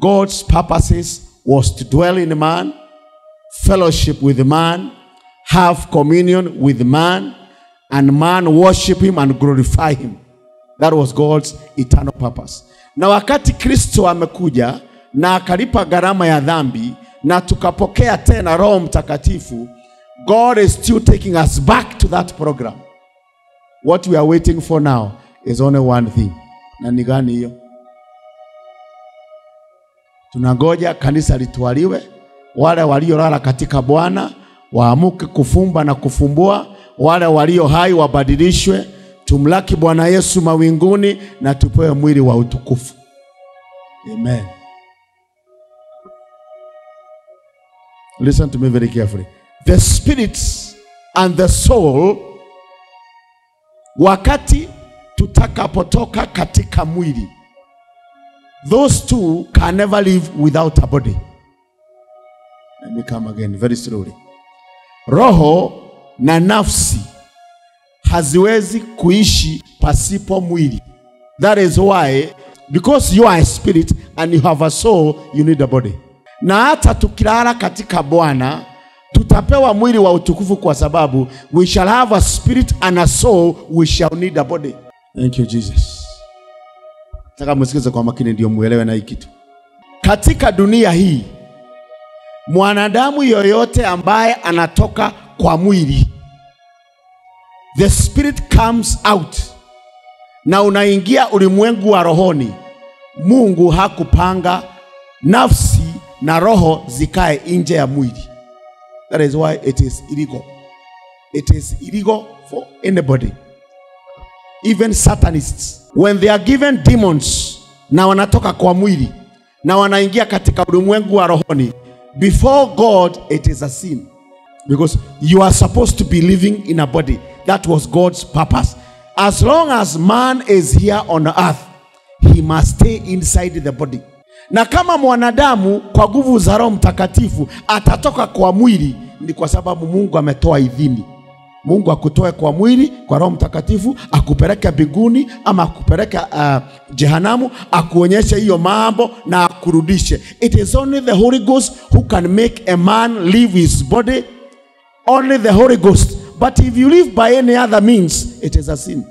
God's purposes was to dwell in man, fellowship with man, have communion with man, and man worship him and glorify him. That was God's eternal purpose. Na wakati Kristo amekuja na akalipa gharama ya dhambi na tukapokea tena Roho Mtakatifu, God is still taking us back to that program. What we are waiting for now is only one thing. Na ni gani hiyo? Tunangoja kanisa litwaliwe, wale waliolala katika Bwana waamuke kufumba na kufumbua, wale walio hai wabadilishwe, tumlaki Bwana Yesu mawinguni na tupewe mwili wa utukufu. Amen. Listen to me very carefully. The spirit and the soul, wakati tutakapotoka katika mwili, those two can never live without a body. Let me come again very slowly. Roho na nafsi haziwezi kuishi pasipo mwili. That is why because you are a spirit and you have a soul, you need a body. Na hata tukilala katika Bwana tutapewa mwili wa utukufu kwa sababu we shall have a spirit and a soul, we shall need a body. Thank you Jesus. Nataka msikize kwa makini ndio muelewe na hii kitu. Katika dunia hii mwanadamu yoyote ambaye anatoka kwa mwili the spirit comes out na unaingia ulimwengu wa rohoni. Mungu hakupanga nafsi na roho zikae nje ya mwili. That is why it is illegal. It is illegal for anybody, even Satanists, when they are given demons na wanatoka kwa mwili na wanaingia katika ulimwengu wa rohoni. Before God, it is a sin because you are supposed to be living in a body. That was God's purpose. As long as man is here on earth, he must stay inside the body. Na kama mwanadamu kwa nguvu za Roho Mtakatifu atatoka kwa mwili, ni kwa sababu Mungu ametoa idhini. Mungu akutoe kwa mwili kwa Roho Mtakatifu akupeleke mbinguni ama akupeleke uh, jehanamu, akuonyeshe hiyo mambo na akurudishe. It is only the Holy Ghost who can make a man leave his body only the Holy Ghost. But if you live by any other means, it is a sin.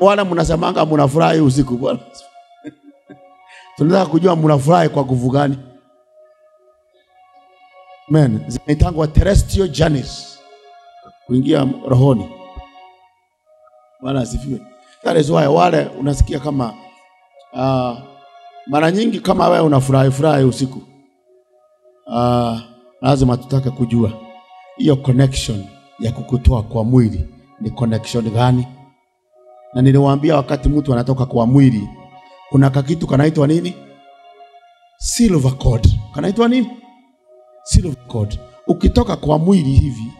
Wala mnasemanga mnafurahi usiku bwana. Tunataka kujua mnafurahi kwa nguvu gani? Amen. Zinaitangwa terrestrial journeys. Kuingia rohoni. Bwana asifiwe. That is why wale unasikia kama uh, mara nyingi kama wewe unafurahi furahi usiku. Uh, lazima tutake kujua hiyo connection ya kukutoa kwa mwili ni connection gani? Na niliwaambia wakati mtu anatoka kwa mwili kuna kakitu kanaitwa nini? Silver cord. Kanaitwa nini? Silver God. Ukitoka kwa mwili hivi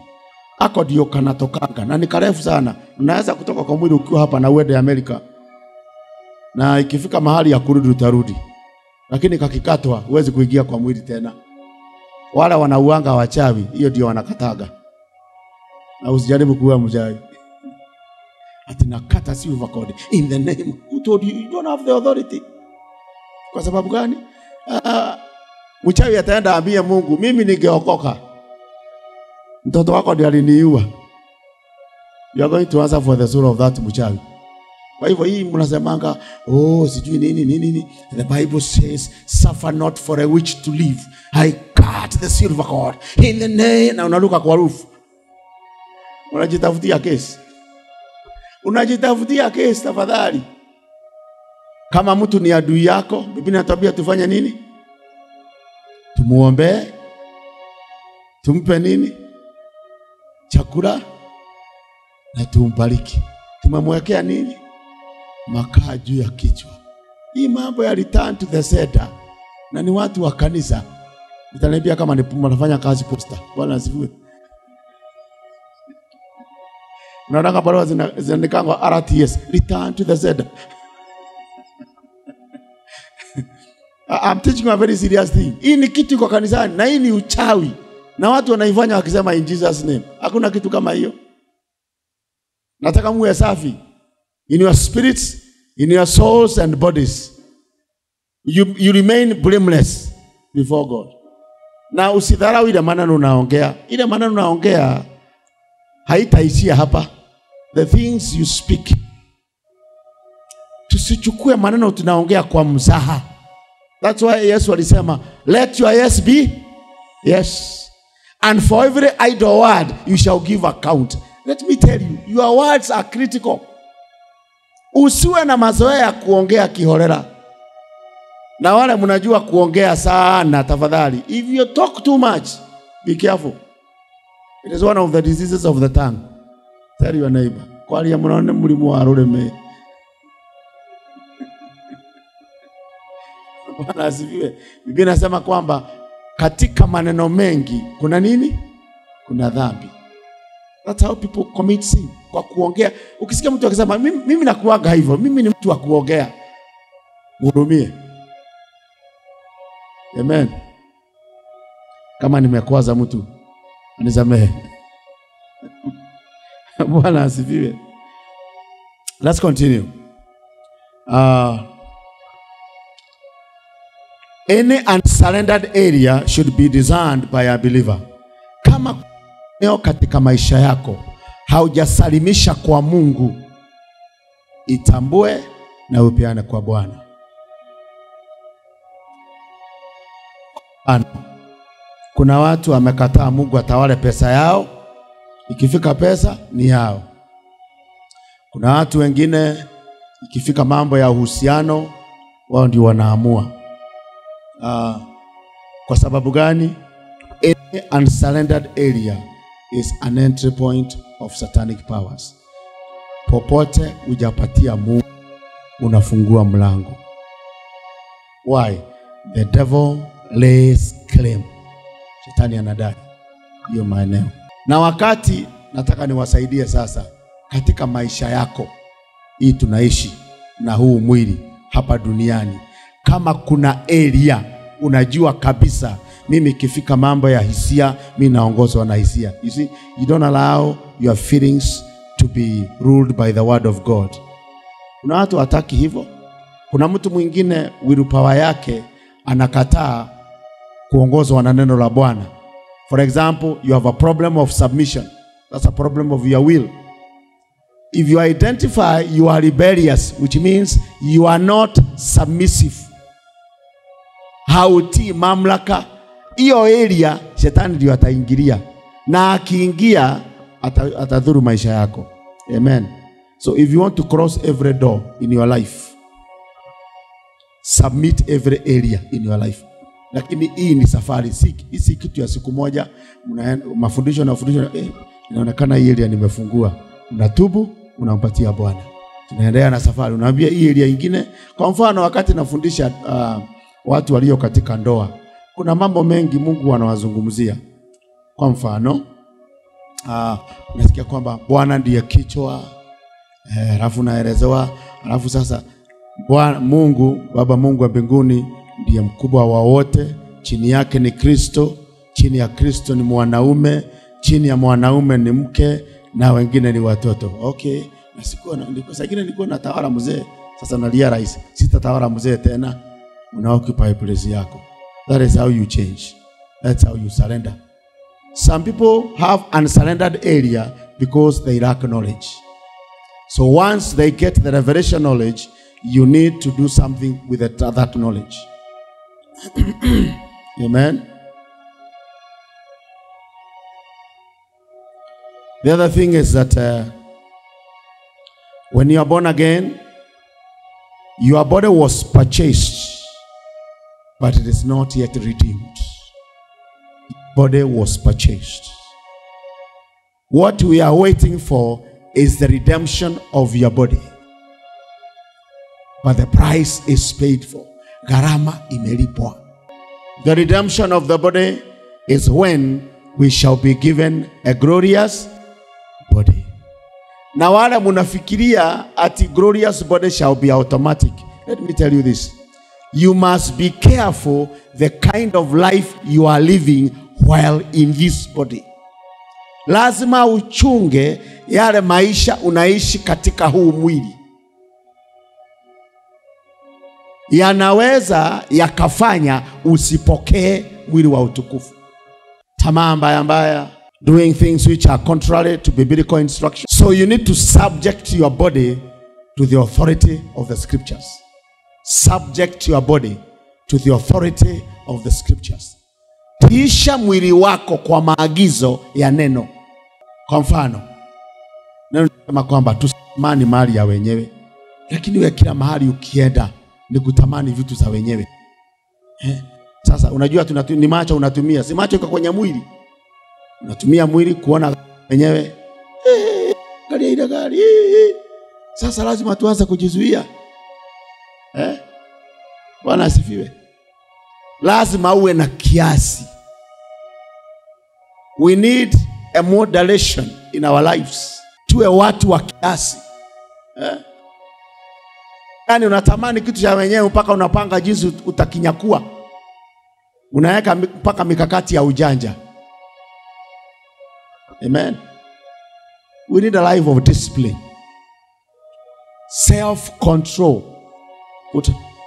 ako ndio kanatokanga na ni karefu sana. Unaweza kutoka kwa mwili ukiwa hapa na uende Amerika, na ikifika mahali ya kurudi utarudi, lakini kakikatwa huwezi kuingia kwa mwili tena wala wanauanga wachawi, hiyo ndio wanakataga. Na usijaribu kuwa mchawi ati nakata silver cord in the name. Who told you you don't have the authority? Kwa sababu gani? Uh, mchawi ataenda ambie Mungu, mimi ningeokoka, mtoto wako ndiye aliniua. You are going to answer for the soul of that mchawi. Kwa hivyo hii mnasemanga oh, sijui nini nini nini. The Bible says suffer not for a witch to live. I cut the silver cord in the name. Na unaruka kwa roof, unajitafutia kesi, unajitafutia kesi. Tafadhali, kama mtu ni adui yako, Biblia inatuambia tufanye nini? Tumuombee, tumpe nini? Chakula na tumbariki. Tumemwekea nini? makaa juu ya kichwa. Hii mambo ya return to the sender, na ni watu wa kanisa. nitaniambia kama mnafanya kazi posta. Bwana asifiwe. Unaona barua zinaandikwa RTS, return to the sender. I'm teaching a very serious thing. Hii ni kitu kwa kanisani na hii ni uchawi, na watu wanaifanya wakisema in Jesus name. Hakuna kitu kama hiyo. Nataka muwe safi in your spirits, in your souls and bodies. you, you remain blameless before God. Na usidharau ile maneno unaongea. Ile maneno unaongea haitaishia hapa. The things you speak. Tusichukue maneno tunaongea kwa mzaha. That's why Yesu alisema, let your yes be yes. And for every idle word you shall give account. Let me tell you, your words are critical. Usiwe na mazoea ya kuongea kiholela. Na wale mnajua kuongea sana, tafadhali, if you talk too much, be careful. It is one of the diseases of the tongue. Tell your neighbor, kwaria munaone mlimu wa rurimi. Bwana asifiwe. Biblia inasema kwamba katika maneno mengi kuna nini? Kuna dhambi. That's how people commit sin. Kwa kuongea. Ukisikia mtu akisema mimi, mimi nakuaga hivyo, mimi ni mtu wa kuongea, hurumie. Amen. Kama nimekwaza mtu anisamehe. Bwana asifiwe. Let's continue. Uh, any unsurrendered area should be discerned by a believer. Kama eneo katika maisha yako haujasalimisha kwa Mungu, itambue na upeane kwa Bwana. Ana. Kuna watu wamekataa Mungu atawale pesa yao, ikifika pesa ni yao. Kuna watu wengine ikifika mambo ya uhusiano, wao ndio wanaamua. Ah, kwa sababu gani? Any unsurrendered area is an entry point of satanic powers. Popote ujapatia Mungu, unafungua mlango. Why? The devil lays claim. Shetani anadai hiyo maeneo, na wakati nataka niwasaidie sasa katika maisha yako hii tunaishi na huu mwili hapa duniani, kama kuna area unajua kabisa mimi ikifika mambo ya hisia mi naongozwa na hisia. You see you don't allow your feelings to be ruled by the word of god. Kuna watu hataki hivyo. Kuna mtu mwingine wirupawa yake anakataa kuongozwa na neno la bwana. For example you have a problem of submission. That's a problem of your will. If you identify you are rebellious which means you are not submissive hautii mamlaka. Hiyo area shetani ndio ataingilia. Na akiingia ata- atadhuru maisha yako. Amen. So if you want to cross every door in your life submit every area in your life. Lakini hii ni safari. Si, si kitu ya siku moja mafundisho na mafundisho eh, inaonekana hii area nimefungua. Unatubu unampatia bwana. Tunaendelea na safari. Unaambia hii area ingine. Kwa mfano wakati nafundisha uh, watu walio katika ndoa. Kuna mambo mengi mungu anawazungumzia. Kwa mfano uh, unasikia kwamba bwana ndiye kichwa eh, alafu naelezewa halafu sasa Bwana Mungu Baba Mungu wa mbinguni ndiye mkubwa wa wote, chini yake ni Kristo, chini ya Kristo ni mwanaume, chini ya mwanaume ni mke na wengine ni watoto. Okay, na sikuwa na nilikuwa natawala mzee, sasa nalia rais, sitatawala mzee tena, una occupy place yako. That is how you change. That's how you surrender. Some people have unsurrendered area because they lack knowledge. So once they get the revelation knowledge, you need to do something with that, that knowledge. Amen. The other thing is that uh, when you are born again, your body was purchased, but it is not yet redeemed. Body was purchased. What we are waiting for is the redemption of your body. But the price is paid for. Gharama imelipwa. The redemption of the body is when we shall be given a glorious body. Na wale munafikiria ati glorious body shall be automatic. Let me tell you this. You must be careful the kind of life you are living while in this body. Lazima uchunge yale maisha unaishi katika huu mwili. yanaweza yakafanya usipokee mwili wa utukufu. Tamaa mbaya mbaya, doing things which are contrary to biblical instruction. So you need to subject your body to the authority of the scriptures. Subject your body to the authority of the scriptures. Tiisha mwili wako kwa maagizo ya neno. Kwa mfano, neno nasema kwamba tusitamani mali ya wenyewe, lakini we kila mahali ukienda ni kutamani vitu za wenyewe eh? Sasa unajua tunatu, ni macho unatumia, si macho iko kwenye mwili, unatumia mwili kuona wenyewe eh, gari ile gari eh. Sasa lazima tuanze kujizuia eh? Bwana asifiwe. Lazima uwe na kiasi. We need a moderation in our lives. Tuwe watu wa kiasi eh? Yaani unatamani kitu cha wenyewe mpaka unapanga jinsi utakinyakua, unaweka mpaka mikakati ya ujanja. Amen. We need a life of discipline, self control.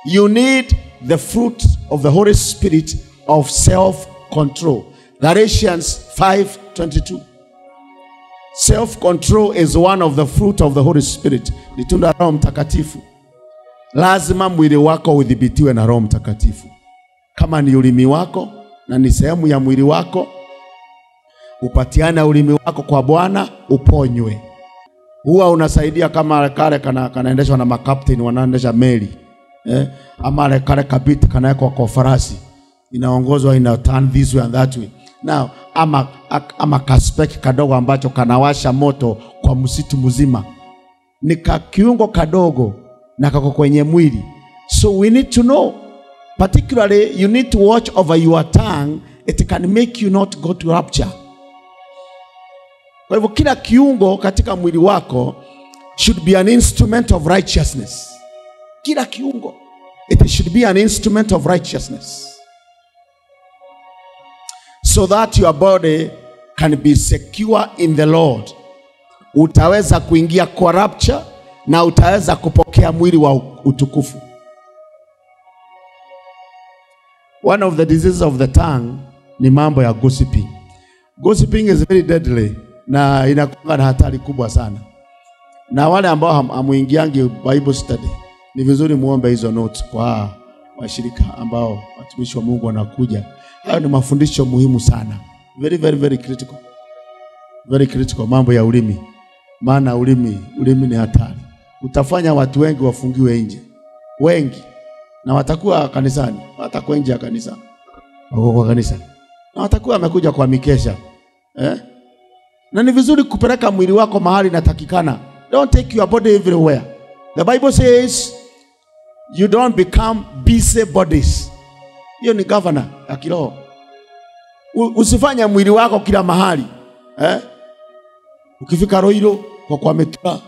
You need the fruit of the Holy Spirit of self control. Galatians 5:22. Self control is one of the fruit of the Holy Spirit. Ni tunda Roho Mtakatifu. Lazima mwili wako udhibitiwe na Roho Mtakatifu. Kama ni ulimi wako na ni sehemu ya mwili wako, upatiane ulimi wako kwa Bwana uponywe. Huwa unasaidia kama kale kana, kanaendeshwa na makapteni wanaendesha meli eh? Ama kale kabiti kanawekwa kwa farasi inaongozwa ina turn this way and that way. Now, ama, ama kaspeki kadogo ambacho kanawasha moto kwa msitu mzima ni kakiungo kadogo na kako kwenye mwili. So we need to know particularly you need to watch over your tongue it can make you not go to rapture. Kwa hivyo kila kiungo katika mwili wako should be an instrument of righteousness. Kila kiungo it should be an instrument of righteousness so that your body can be secure in the Lord. Utaweza kuingia kwa rapture na utaweza kupokea mwili wa utukufu. One of the diseases of the tongue ni mambo ya gossiping. Gossiping is very deadly na inakuwa na hatari kubwa sana, na wale ambao amuingiangi hamuingiangi Bible study ni vizuri muombe hizo notes kwa washirika ambao watumishi wa Mungu wanakuja. Hayo ni mafundisho muhimu sana, very very very critical, very critical, mambo ya ulimi, maana ulimi ulimi ni hatari, utafanya watu wengi wafungiwe nje, wengi. Na watakuwa kanisani, watakuwa nje ya kanisa, wako kwa kanisa. Na watakuwa wamekuja kwa mikesha. Eh? Na ni vizuri kupeleka mwili wako mahali natakikana Don't take your body everywhere. The Bible says you don't become busy bodies. Hiyo ni governor ya kiroho. Usifanye mwili wako kila mahali eh? Ukifika Roiro kwa kwa metra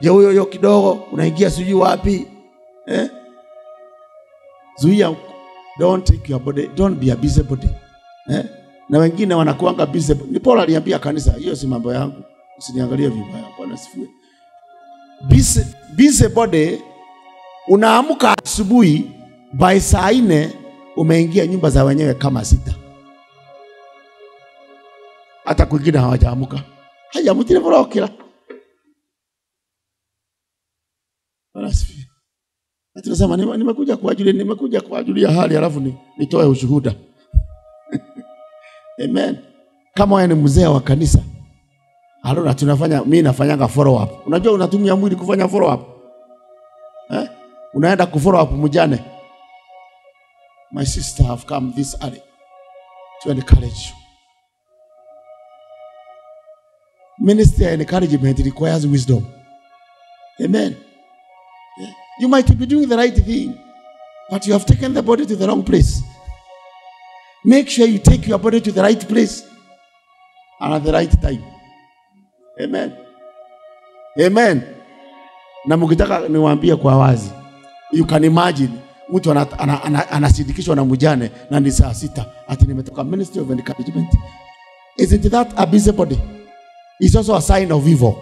je, huyo huyo kidogo unaingia sijui wapi eh? Zuia, don't take your body, don't be a busy body eh? Na wengine wanakuanga busy. Ni Paul aliambia kanisa, hiyo si mambo yangu, usiniangalie vibaya. Bwana sifiwe. Busy, busy body, unaamka asubuhi by saa nne umeingia nyumba za wenyewe kama sita, hata kwingine hawajaamka haya mutire burokera. Na tunasema nimekuja kuwajulia, nimekuja kuwajulia hali halafu ni, nitoe ushuhuda. Amen. Kama wewe ni mzee wa kanisa, alona tunafanya mimi nafanyanga follow up. Unajua unatumia mwili kufanya follow up. Eh? Unaenda kufollow up mjane. My sister have come this early to encourage you. Ministry encouragement requires wisdom. Amen. You might be doing the right thing, but you have taken the body to the wrong place. Make sure you take your body to the right place and at the right time. Amen. Amen. Na mkitaka niwaambie kwa wazi, you can imagine mtu ana- ana- ana- anasindikishwa na mjane na ni saa sita ati nimetoka ministry of encouragement. Isn't that a busybody? It's also a sign of evil.